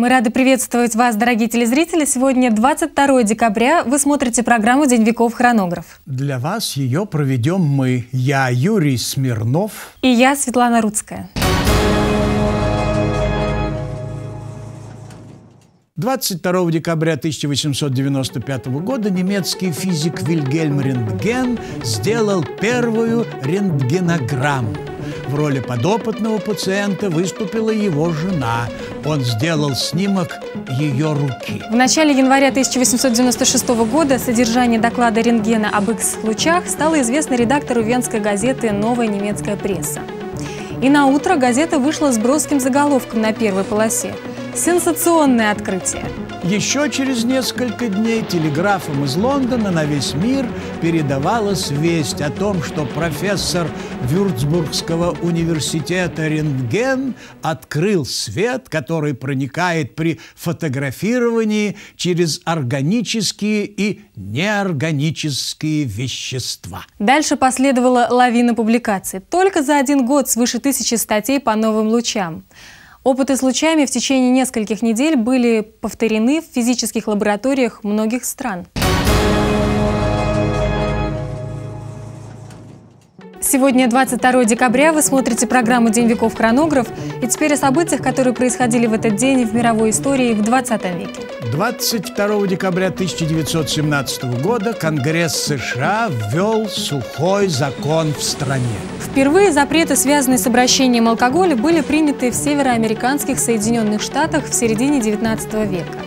Мы рады приветствовать вас, дорогие телезрители. Сегодня 22 декабря. Вы смотрите программу «День веков. Хронограф». Для вас ее проведем мы. Я Юрий Смирнов. И я Светлана Рудская. 22 декабря 1895 года немецкий физик Вильгельм Рентген сделал первую рентгенограмму. В роли подопытного пациента выступила его жена. Он сделал снимок ее руки. В начале января 1896 года содержание доклада рентгена об X-лучах стало известно редактору венской газеты «Новая немецкая пресса». И на утро газета вышла с броским заголовком на первой полосе – Сенсационное открытие. Еще через несколько дней телеграфом из Лондона на весь мир передавалась весть о том, что профессор Вюрцбургского университета рентген открыл свет, который проникает при фотографировании через органические и неорганические вещества. Дальше последовала лавина публикаций. Только за один год свыше тысячи статей по новым лучам. Опыты с лучами в течение нескольких недель были повторены в физических лабораториях многих стран. Сегодня 22 декабря, вы смотрите программу «День веков. Хронограф». И теперь о событиях, которые происходили в этот день в мировой истории в 20 веке. 22 декабря 1917 года Конгресс США ввел сухой закон в стране. Впервые запреты, связанные с обращением алкоголя, были приняты в североамериканских Соединенных Штатах в середине 19 века.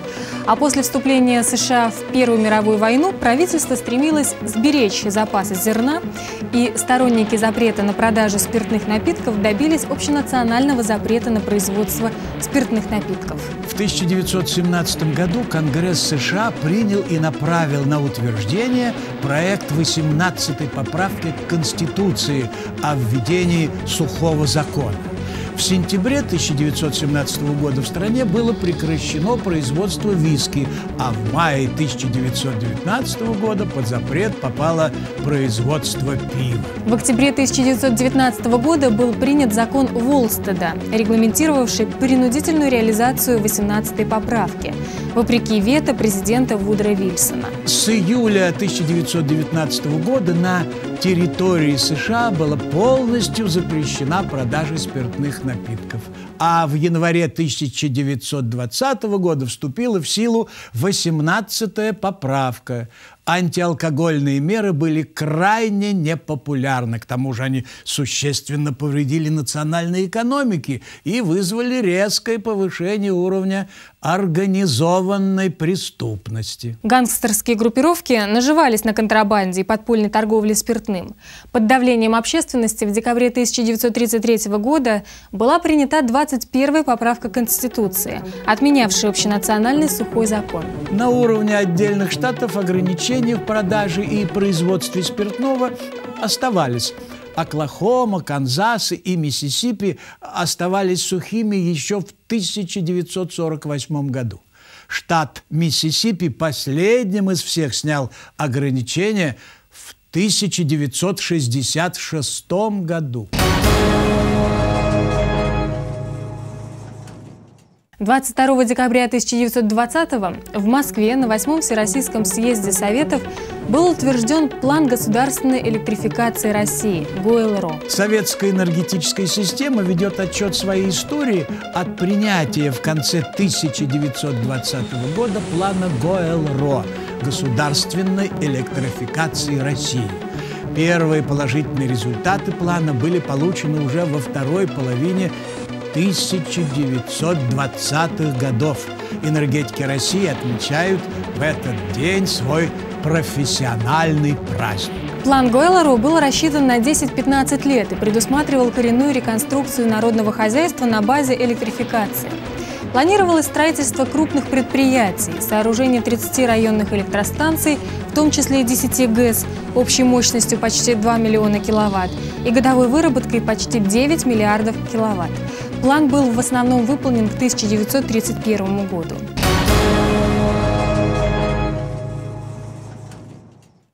А после вступления США в Первую мировую войну правительство стремилось сберечь запасы зерна, и сторонники запрета на продажу спиртных напитков добились общенационального запрета на производство спиртных напитков. В 1917 году Конгресс США принял и направил на утверждение проект 18-й поправки к Конституции о введении сухого закона. В сентябре 1917 года в стране было прекращено производство виски, а в мае 1919 года под запрет попало производство пива. В октябре 1919 года был принят закон Волстеда, регламентировавший принудительную реализацию 18-й поправки, вопреки вето президента Вудра Вильсона. С июля 1919 года на территории США была полностью запрещена продажа спиртных напитков. А в январе 1920 года вступила в силу 18-я поправка, антиалкогольные меры были крайне непопулярны. К тому же они существенно повредили национальной экономике и вызвали резкое повышение уровня организованной преступности. Гангстерские группировки наживались на контрабанде и подпольной торговле спиртным. Под давлением общественности в декабре 1933 года была принята 21-я поправка Конституции, отменявшая общенациональный сухой закон. На уровне отдельных штатов ограничения ограничения в продаже и производстве спиртного оставались. Оклахома, Канзас и Миссисипи оставались сухими еще в 1948 году. Штат Миссисипи последним из всех снял ограничения в 1966 году. 22 декабря 1920 в Москве на 8 Всероссийском съезде Советов был утвержден план государственной электрификации России – ГОЭЛРО. Советская энергетическая система ведет отчет своей истории от принятия в конце 1920 года плана ГОЭЛРО – государственной электрификации России. Первые положительные результаты плана были получены уже во второй половине 1920-х годов. Энергетики России отмечают в этот день свой профессиональный праздник. План Гойлору был рассчитан на 10-15 лет и предусматривал коренную реконструкцию народного хозяйства на базе электрификации. Планировалось строительство крупных предприятий, сооружение 30 районных электростанций, в том числе и 10 ГЭС, общей мощностью почти 2 миллиона киловатт и годовой выработкой почти 9 миллиардов киловатт. План был в основном выполнен к 1931 году.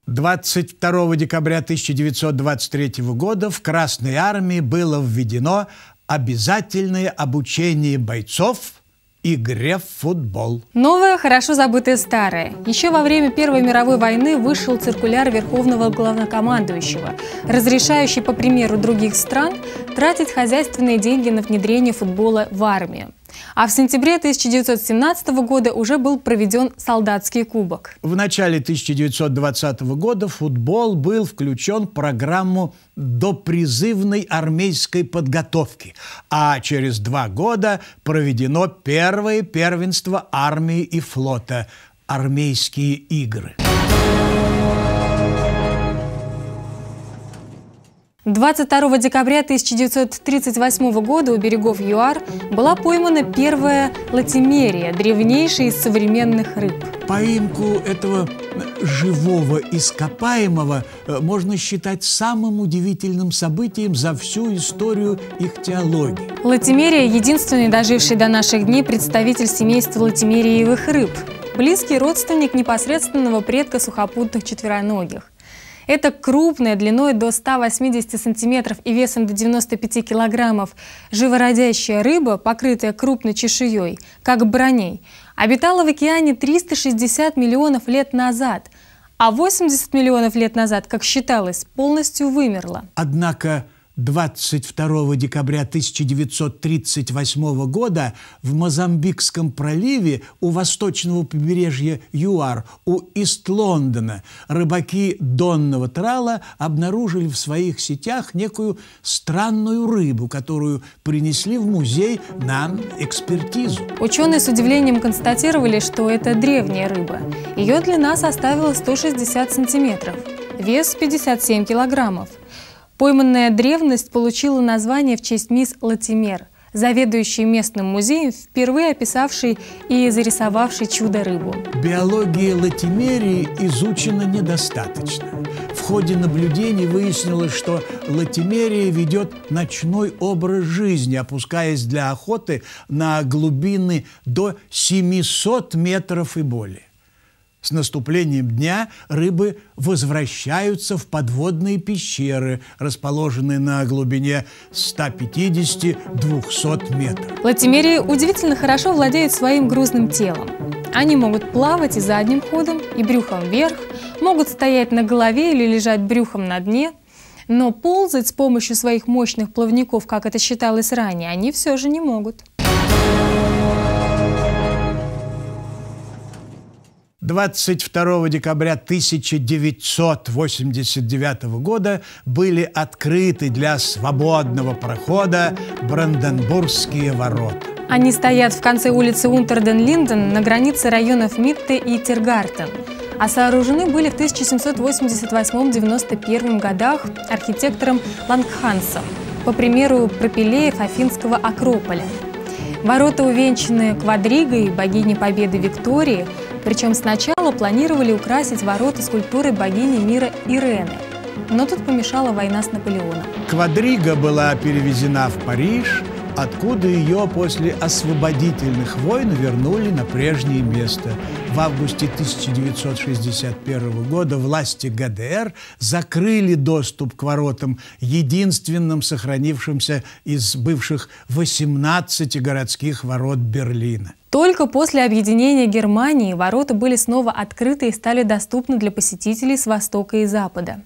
Двадцать второго декабря 1923 года в Красной армии было введено обязательное обучение бойцов игре в футбол. Новое, хорошо забытое старое. Еще во время Первой мировой войны вышел циркуляр Верховного главнокомандующего, разрешающий, по примеру других стран, тратить хозяйственные деньги на внедрение футбола в армию. А в сентябре 1917 года уже был проведен солдатский кубок. В начале 1920 года футбол был включен в программу допризывной армейской подготовки, а через два года проведено первое первенство армии и флота – армейские игры. 22 декабря 1938 года у берегов ЮАР была поймана первая латимерия, древнейшая из современных рыб. Поимку этого живого ископаемого э, можно считать самым удивительным событием за всю историю их теологии. Латимерия – единственный доживший до наших дней представитель семейства латимериевых рыб, близкий родственник непосредственного предка сухопутных четвероногих. Это крупная, длиной до 180 сантиметров и весом до 95 килограммов, живородящая рыба, покрытая крупной чешуей, как броней, обитала в океане 360 миллионов лет назад, а 80 миллионов лет назад, как считалось, полностью вымерла. Однако 22 декабря 1938 года в Мозамбикском проливе у восточного побережья ЮАР, у Ист-Лондона, рыбаки Донного трала обнаружили в своих сетях некую странную рыбу, которую принесли в музей на экспертизу. Ученые с удивлением констатировали, что это древняя рыба. Ее длина составила 160 сантиметров, вес 57 килограммов. Пойманная древность получила название в честь мисс Латимер, заведующей местным музеем, впервые описавшей и зарисовавшей чудо-рыбу. Биология латимерии изучена недостаточно. В ходе наблюдений выяснилось, что латимерия ведет ночной образ жизни, опускаясь для охоты на глубины до 700 метров и более. С наступлением дня рыбы возвращаются в подводные пещеры, расположенные на глубине 150-200 метров. Латимерии удивительно хорошо владеют своим грузным телом. Они могут плавать и задним ходом, и брюхом вверх, могут стоять на голове или лежать брюхом на дне, но ползать с помощью своих мощных плавников, как это считалось ранее, они все же не могут. 22 декабря 1989 года были открыты для свободного прохода Бранденбургские ворота. Они стоят в конце улицы Унтерден-Линден на границе районов Митте и Тиргартен, а сооружены были в 1788-91 годах архитектором Лангхансом по примеру пропилеев Афинского Акрополя. Ворота, увенчанные квадригой богини Победы Виктории – причем сначала планировали украсить ворота скульптурой богини мира Ирены. Но тут помешала война с Наполеоном. Квадрига была перевезена в Париж, откуда ее после освободительных войн вернули на прежнее место. В августе 1961 года власти ГДР закрыли доступ к воротам, единственным сохранившимся из бывших 18 городских ворот Берлина. Только после объединения Германии ворота были снова открыты и стали доступны для посетителей с востока и запада.